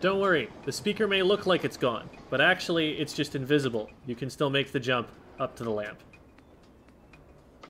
Don't worry, the speaker may look like it's gone, but actually it's just invisible. You can still make the jump up to the lamp.